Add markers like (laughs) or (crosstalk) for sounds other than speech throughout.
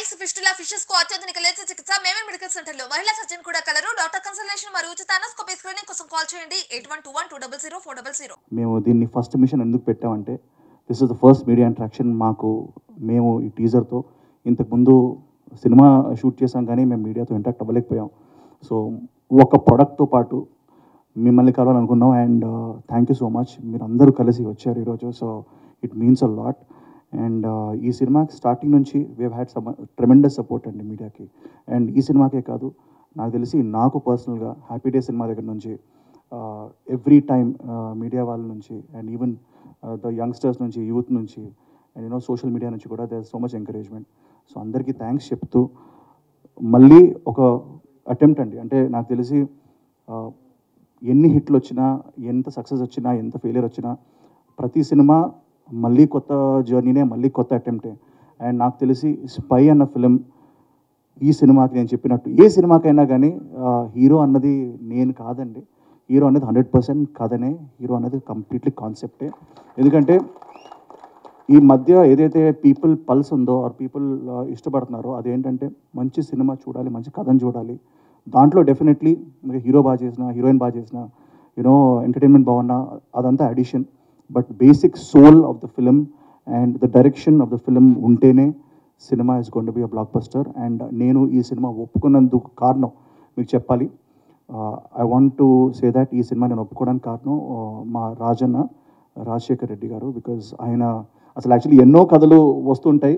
Piles fistula ఫిషెస్కు అత్యాధునిక లేత చికిత్స మేమే మెడికల్ సెంటర్లో మహిళా సర్జన్ కూడా కలరు. డాక్టర్ కన్సల్టేషన్ మరియు ఉచిత అనోస్కోపీ స్క్రీనింగ్ కోసం కాల్ చేయండి. Eight one two one two double zero four double zero. మేము దీన్ని ఫస్ట్ మిషన్ ఎందుకు పెట్టామంటే this is the first media interaction మాకు మేము ఈ టీజర్తో ఇంతకుముందు సినిమా షూట్ చేసాం కానీ మేము మీడియాతో ఇంటరాక్ట్ అవ్వలేకపోయాం. సో ఒక ప్రోడక్ట్తో పాటు మిమ్మల్ని కలవాలనుకున్నాం and thank you so much మీరు అందరూ కలిసి వచ్చారు ఈరోజు. So it means a lot and uh, ఈ సినిమాకి స్టార్టింగ్ నుంచి we had some tremendous support అండి మీడియాకి. అండ్ ఈ సినిమాకే కాదు నాకు తెలిసి నాకు పర్సనల్గా హ్యాపీ డే సినిమా దగ్గర నుంచి ఎవ్రీ టైం మీడియా వాళ్ళ నుంచి అండ్ ఈవెన్ ద యంగ్స్టర్స్ నుంచి యూత్ నుంచి and you know social media నుంచి కూడా there so much encouragement so అందరికీ థ్యాంక్స్ చెప్తూ మళ్ళీ ఒక అటెంప్ట్ అండి. అంటే నాకు తెలిసి uh, ఎన్ని హిట్లు వచ్చినా ఎంత సక్సెస్ వచ్చినా ఎంత ఫెయిలియర్ వచ్చినా ప్రతి సినిమా మళ్ళీ కొత్త జర్నీనే మళ్ళీ కొత్త అటెంప్టే. అండ్ నాకు తెలిసి స్పై అన్న ఫిలిం ఈ సినిమాకి నేను చెప్పినట్టు ఏ సినిమాకైనా కానీ హీరో అన్నది నేను కాదండి. హీరో అనేది హండ్రెడ్ పర్సెంట్ కథనే హీరో అనేది కంప్లీట్లీ కాన్సెప్టే. ఎందుకంటే ఈ మధ్య ఏదైతే పీపుల్ పల్స్ ఉందో ఆర్ పీపుల్ ఇష్టపడుతున్నారో అదేంటంటే మంచి సినిమా చూడాలి మంచి కథను చూడాలి. దాంట్లో డెఫినెట్లీ హీరో బాగా చేసిన హీరోయిన్ బాగా చేసిన యూనో ఎంటర్టైన్మెంట్ బాగున్నా అదంతా addition. But basic soul of the film and the direction of the film ఉంటేనే cinema is gonna be a blockbuster and నేను ఈ సినిమా ఒప్పుకున్నందుకు కారణం మీకు చెప్పాలి. I want to say that ఈ సినిమా నేను ఒప్పుకోవడానికి కారణం uh, మా రాజన్న రాజశేఖర్ రెడ్డి గారు బికాజ్ ఆయన అసలు యాక్చువల్లీ ఎన్నో కథలు వస్తుంటాయి.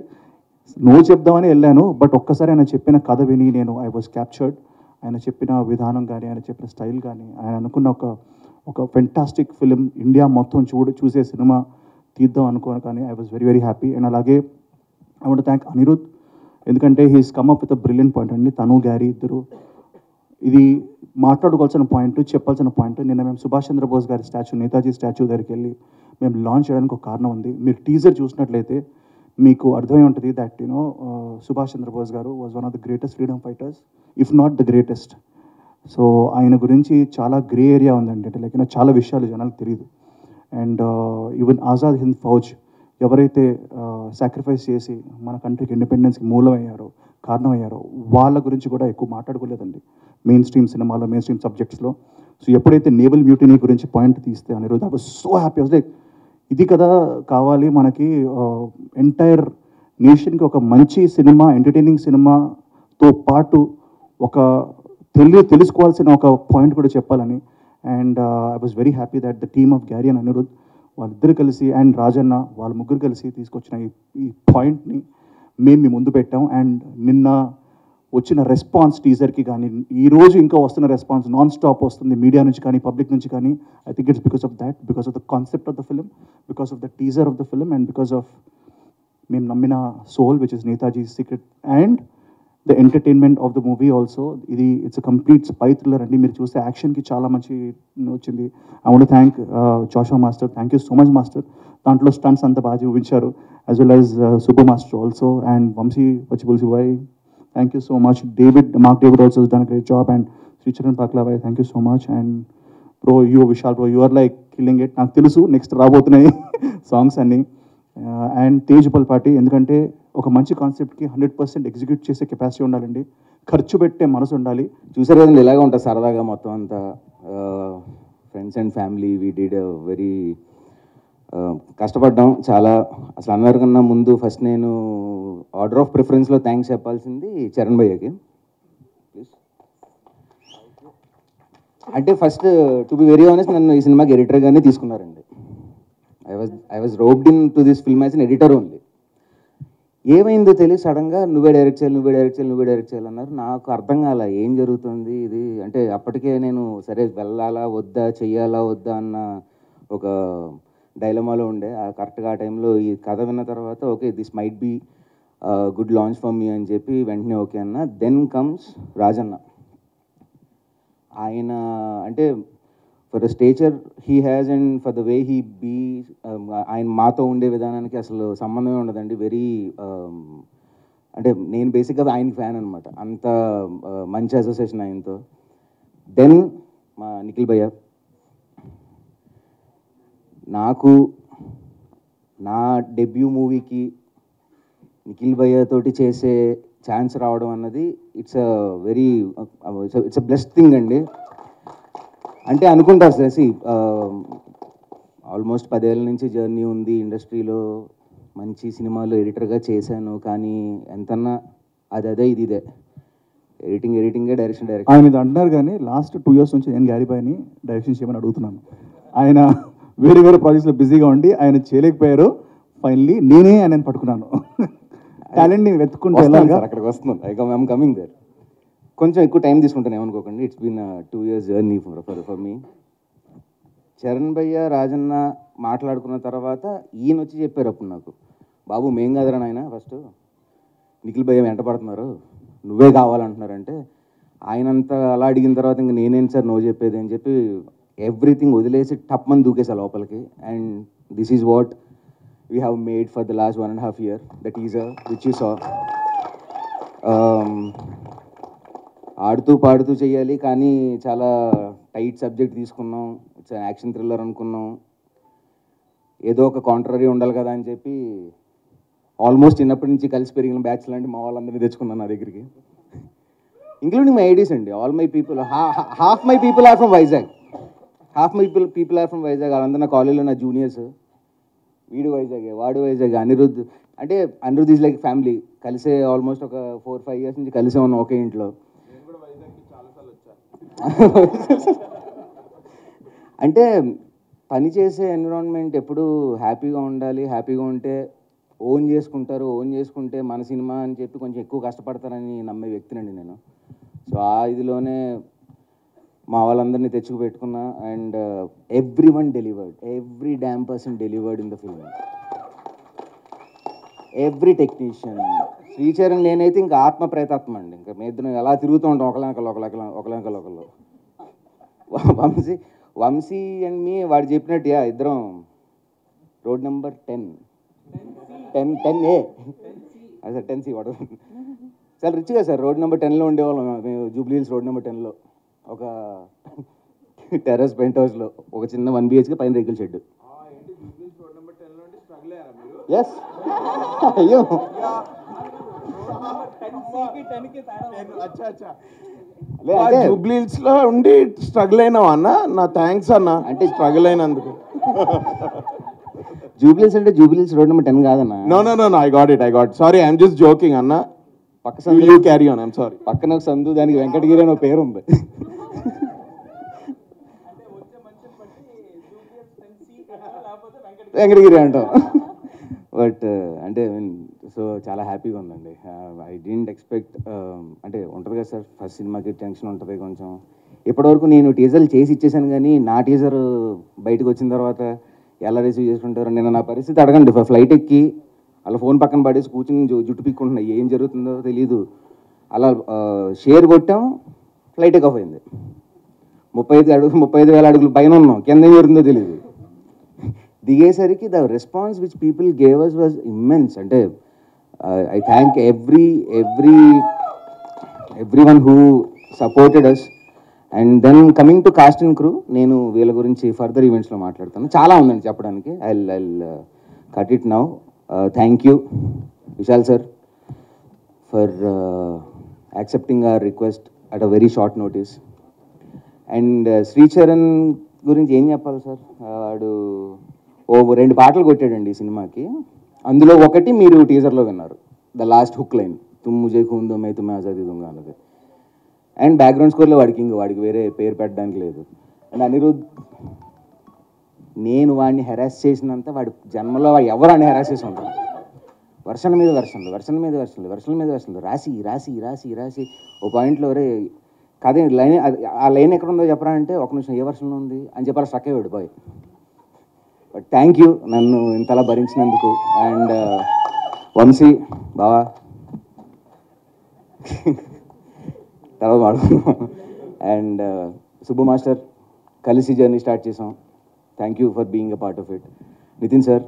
నో చెప్దామని వెళ్ళాను బట్ ఒక్కసారి ఆయన చెప్పిన కథ విని నేను ఐ వాజ్ క్యాప్చర్డ్ ఆయన చెప్పిన విధానం కానీ ఆయన చెప్పిన స్టైల్ కానీ ఆయన అనుకున్న ఒక ఒక ఫెంటాస్టిక్ ఫిలిం ఇండియా మొత్తం చూడు చూసే సినిమా తీద్దాం అనుకోను కానీ I was very very happy and అలాగే ఐ వాంట్ థ్యాంక్ అనిరుద్ ఎందుకంటే he's come up with brilliant point అండి. తను గ్యారీ ఇద్దరు. ఇది మాట్లాడుకోవాల్సిన పాయింట్ చెప్పాల్సిన పాయింట్ నిన్న మేము సుభాష్ చంద్రబోస్ గారి స్టాచ్యూ నేతాజీ స్టాచ్యూ దగ్గరికి వెళ్ళి మేము లాంచ్ చేయడానికి ఒక కారణం ఉంది. మీరు టీజర్ చూసినట్లయితే మీకు అర్థమై ఉంటుంది that you know Subhash Chandrabose garu was one of the greatest freedom fighters if not the greatest so ఆయన గురించి చాలా గ్రే ఏరియా ఉందండి. అంటే లైక్ చాలా విషయాలు జనాలకు తెలియదు and uh, even Azad Hind Fauj ఎవరైతే uh, సాక్రిఫైస్ చేసి మన కంట్రీకి ఇండిపెండెన్స్కి మూలమయ్యారో కారణమయ్యారో వాళ్ళ గురించి కూడా ఎక్కువ మాట్లాడుకోలేదండి. మెయిన్ స్ట్రీమ్ సినిమాలో మెయిన్ స్ట్రీమ్ సబ్జెక్ట్స్లో సో ఎప్పుడైతే నేవల్ మ్యూటినీ గురించి పాయింట్ తీస్తే Anirudh I was so happy like ఇది కదా కావాలి మనకి uh, ఎంటైర్ నేషన్కి ఒక మంచి సినిమా ఎంటర్టైనింగ్ సినిమాతో పాటు ఒక తెలి తెలుసుకోవాల్సిన ఒక పాయింట్ కూడా చెప్పాలని. And I was very happy that the team of Gary and Anirudh వాళ్ళిద్దరు కలిసి అండ్ రాజన్న వాళ్ళ ముగ్గురు కలిసి తీసుకొచ్చిన ఈ ఈ పాయింట్ని మేము మీ ముందు పెట్టాం. అండ్ నిన్న వచ్చిన రెస్పాన్స్ టీజర్కి కానీ ఈ రోజు ఇంకా వస్తున్న రెస్పాన్స్ నాన్ స్టాప్ వస్తుంది మీడియా నుంచి కానీ పబ్లిక్ నుంచి కానీ. I think it's because of that because of the concept of the film because of the teaser of the film and because of మేము నమ్మిన soul which is Netaji secret and the entertainment of the movie also ఇది it's complete spy thriller అండి. మీరు చూస్తే యాక్షన్కి చాలా మంచి వచ్చింది. I want thank జోషో master thank you so much master దాంట్లో స్టంట్స్ అంతా బాగా చూపించారు. As well as super master also and Vamshi Pachipulusu Shivay thank you so much David Mark David also done great job and Sricharan పాక్లాబాయ్ thank you so much and pro you Vishal pro you are like killing it నాకు తెలుసు next రాబోతున్నాయి (laughs) songs అన్నీ. And Tej party ఎందుకంటే ఒక మంచి కాన్సెప్ట్కి hundred percent execute చేసే capacity ఉండాలండి. ఖర్చు పెట్టే మనసు ఉండాలి. చూసారు కదండి ఇలాగే ఉంటుంది సరదాగా మొత్తం అంతా. Friends and family we did very కష్టపడ్డాం చాలా. అసలు అందరికన్నా ముందు ఫస్ట్ నేను ఆర్డర్ ఆఫ్ ప్రిఫరెన్స్లో థ్యాంక్స్ చెప్పాల్సింది చరణ్ భయ్యకి. అంటే first to be very honest నన్ను ఈ సినిమాకి ఎడిటర్గానే తీసుకున్నారండి. I was I was robbed into this film as an editor only ఏమైందో తెలియదు. సడన్గా నువ్వే డైరెక్ట్ చేయాలి నువ్వే డైరెక్ట్ చేయాలి నువ్వే డైరెక్ట్ చేయాలన్నారు నాకు అర్థం కాల ఏం జరుగుతుంది ఇది? అంటే అప్పటికే నేను సరే వెళ్ళాలా వద్దా చెయ్యాలా వద్దా అన్న ఒక డైలమాలో ఉండే. ఆ కరెక్ట్గా ఆ టైంలో ఈ కథ విన్న తర్వాత okay this might be good launch for me అని చెప్పి వెంటనే ఓకే అన్న. Then comes Rajanna. ఆయన అంటే for the stature he has and for the way he be ఆయన మాతో ఉండే విధానానికి అసలు సంబంధమే ఉండదండి. వెరీ um, అంటే నేను బేసిక్గా ఆయన ఫ్యాన్ అనమాట అంత uh, మంచి అసోసియేషన్ ఆయనతో. దెన్ మా నిఖిల్ భయ్య నాకు నా డెబ్యూ మూవీకి నిఖిల్ భయ్య తోటి చేసే ఛాన్స్ రావడం అన్నది it's a very it's a blessed thing అండి. అంటే అనుకుంటారు సార్ సి ఆల్మోస్ట్ పదేళ్ళ నుంచి జర్నీ ఉంది ఇండస్ట్రీలో మంచి సినిమాలు ఎడిటర్గా చేశాను కానీ ఎంతన్నా అది అదే ఇది ఇదే. ఎడిటింగ్ ఎడిటింగే డైరెక్షన్ డైరెక్షన్. ఆయన ఇది అంటున్నారు కానీ లాస్ట్ టూ ఇయర్స్ నుంచి నేను గ్యారీ పైని డైరెక్షన్ చేయమని అడుగుతున్నాను. ఆయన వేరే వేరే ప్రాజెక్ట్స్లో బిజీగా ఉండి ఆయన చేయలేకపోయారు. ఫైనల్లీ నేనే ఆయన పట్టుకున్నాను. టాలెంట్ని వెతుక్కుంటే ఎలాగా అక్కడికి వస్తున్నాను. I I'm coming there. కొంచెం ఎక్కువ టైం తీసుకుంటాను ఏమనుకోకండి. It's been two years journey for for for me Charan భయ్య రాజన్న మాట్లాడుకున్న తర్వాత ఈయన వచ్చి చెప్పారు అప్పుడు నాకు. బాబు మేం కాదురా నాయన ఫస్ట్ నిఖిల్ భయ్య వెంట పడుతున్నారు. నువ్వే కావాలంటున్నారంటే ఆయనంత అలా అడిగిన తర్వాత ఇంక నేనేం సార్ నో చెప్పేది? అని చెప్పి ఎవ్రీథింగ్ వదిలేసి టప్మని దూకేసా లోపలికి. And this is what we have made for the last one and half year the teaser which you saw ఆడుతూ పాడుతూ చేయాలి కానీ చాలా టైట్ సబ్జెక్ట్ తీసుకున్నాం ఇట్స్ యాక్షన్ థ్రిల్లర్ అనుకున్నాం. ఏదో ఒక కాంట్రరీ ఉండాలి కదా అని చెప్పి ఆల్మోస్ట్ చిన్నప్పటి నుంచి కలిసి పెరిగిన బ్యాచ్ లాంటి మా వాళ్ళందరినీ తెచ్చుకున్నాను నా దగ్గరికి. ఇంక్లూడింగ్ మై ఐడీస్ అండి. All my people half my people are from Vizag. Half my people people are from Vizag. వాళ్ళందరూ నా కాలేజీలో నా జూనియర్స్. వీడు వైజాగ్ వాడు వైజాగ్. అనిరుద్ధ్ అంటే అనిరుద్ధ్ ఈజ్ లైక్ ఫ్యామిలీ. కలిసే ఆల్మోస్ట్ ఒక ఫోర్ ఫైవ్ ఇయర్స్ నుంచి కలిసే ఉన్నాం ఒకే ఇంట్లో. అంటే పని చేసే ఎన్విరాన్మెంట్ ఎప్పుడు హ్యాపీగా ఉండాలి. హ్యాపీగా ఉంటే ఓన్ చేసుకుంటారు. ఓన్ చేసుకుంటే మన సినిమా అని చెప్పి కొంచెం ఎక్కువ కష్టపడతారని నమ్మే వ్యక్తినండి నేను. సో ఆ ఇదిలోనే మా వాళ్ళందరినీ తెచ్చుకు పెట్టుకున్నా and every one delivered. Every damn person delivered in the film. Every technician. Sricharan నేనైతే ఇంకా ఆత్మ ప్రేతాత్మ అండి. ఇంకా మీ ఇద్దరం ఎలా తిరుగుతూ ఉంటాం ఒకలనకలు ఒకలకల ఒకలనకలు ఒకళ్ళు. వంశీ వంశీ అండ్ మీ వాడు చెప్పినట్టు యా ఇద్దరం. Road number ten. Ten ten A. అదే టెన్ సి వాడు. చాలా రిచ్గా సార్ రోడ్ నెంబర్ టెన్లో ఉండేవాళ్ళం మేము జూబ్లీ హిల్స్ రోడ్ నెంబర్ టెన్లో. ఒక టెర్రస్ పెంట్ హౌస్లో ఒక చిన్న వన్ బిహెచ్కే పైన రేకుల షెడ్ ఎస్ అయ్యో. జూబ్లీస్లో ఉండి స్ట్రగుల్ అయినావు అన్న. నా థ్యాంక్స్ అన్న. అంటే స్ట్రగుల్ అయినందుకు. (laughs) జూబ్లీస్ అంటే జూబ్లీస్ రోడ్ నెంబర్ టెన్ కాదన్న? No no no I got it I got sorry I'm just joking అన్న. పక్క సందు you carry on I'm sorry పక్కన ఒక సందు దానికి వెంకటగిరి అని ఒక పేరు ఉంది (laughs) వెంకటగిరి అంటాం. (laughs) బట్ uh, అంటే సో చాలా హ్యాపీగా ఉందండి. ఐ డింట్ ఎక్స్పెక్ట్ అంటే ఉంటుంది కదా సార్ ఫస్ట్ సినిమాకి టెన్షన్ ఉంటుంది కొంచెం. ఇప్పటివరకు నేను టీజర్లు చేసి ఇచ్చేసాను కానీ నా టీజర్ బయటకు వచ్చిన తర్వాత ఎలా రిసీవ్ చేసుకుంటారు నేను నా పరిస్థితి అడగండి. ఫ్లైట్ ఎక్కి అలా ఫోన్ పక్కన పడేసి కూర్చుని జుట్టు పిక్కుంటున్నా ఏం జరుగుతుందో తెలియదు అలా uh, షేర్ కొట్టాం ఫ్లైట్ ఎక్ ఆఫ్ అయింది. ముప్పై ఐదు అడుగు ముప్పై ఐదు వేల అడుగులు పైన ఉన్నాం. కింద ఏం జరుగుతుందో తెలియదు దిగేసరికి the response which people gave us was immense అంటే I thank every every every one who supported us and then coming to cast and crew నేను వీళ్ళ గురించి ఫర్దర్ ఈవెంట్స్లో మాట్లాడతాను. చాలా ఉందండి చెప్పడానికి. I I cut it now thank you Vishal sir for accepting our request at a very short notice and Sricharan గురించి ఏం చెప్పాలి సార్ వాడు ఓ రెండు పాటలు కొట్టాడండి ఈ సినిమాకి. అందులో ఒకటి మీరు టీజర్లో విన్నారు. The last hook line. తుమ్ ముజే ఖూన్ మై తుమ్మే ఆజాదీ దుంగ అన్నది. అండ్ బ్యాక్గ్రౌండ్ స్కోర్లో వాడికి ఇంక వాడికి వేరే పేరు పెట్టడానికి లేదు. అండ్ అనిరుద్ నేను వాడిని హెరాస్ చేసినంత వాడి జన్మలో వాడు ఎవరు హెరాస్ చేసి ఉంటారు వర్షం మీద వర్షంలు వర్షం మీద వర్షంలు వర్షం మీద వర్షంలు. రాసి రాసి రాసి రాసి. ఓ పాయింట్లో రే కథ లైన్ ఆ లైన్ ఎక్కడ ఉందో చెప్పరా అంటే ఒక నిమిషం ఏ వర్షంలో ఉంది? అని చెప్పాలి స్ట్రక్ అయ్యాడు బాయ్. థ్యాంక్ యూ నన్ను ఇంతలా భరించినందుకు. అండ్ uh, వంశీ బావా. తర్వాత మాట్లాడుకున్నాం అండ్ uh, సుబ్బు మాస్టర్ కలిసి జర్నీ స్టార్ట్ చేసాం. Thank you for being a part of it. Nitin sir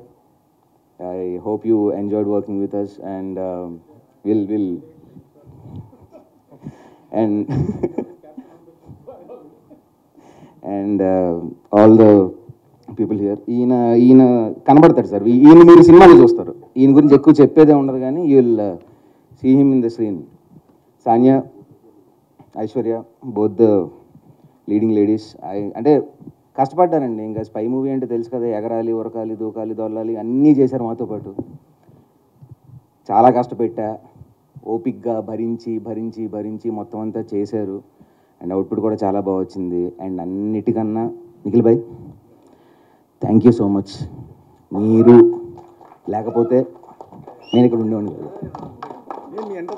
I hope you enjoyed working with us and will will and and all the people here ఈయన ఈయన కనబడతాడు sir. ఈయన మీరు సినిమాలో చూస్తారు. ఈయన గురించి ఎక్కువ చెప్పేదే ఉండదు కానీ you will see him in the screen Sania Aishwarya both leading ladies అంటే కష్టపడ్డారండి. ఇంకా స్పై మూవీ అంటే తెలుసు కదా ఎగరాలి ఉరకాలి దూకాలి దొల్లాలి అన్నీ చేశారు మాతో పాటు. చాలా కష్టపెట్టా. ఓపిక్గా భరించి భరించి భరించి మొత్తం అంతా చేశారు. అండ్ అవుట్పుట్ కూడా చాలా బాగా వచ్చింది. అండ్ అన్నిటికన్నా నిఖిల్ భాయ్ థ్యాంక్ యూ సో మచ్ మీరు లేకపోతే నేను ఇక్కడ ఉండేవాడిని కాదు.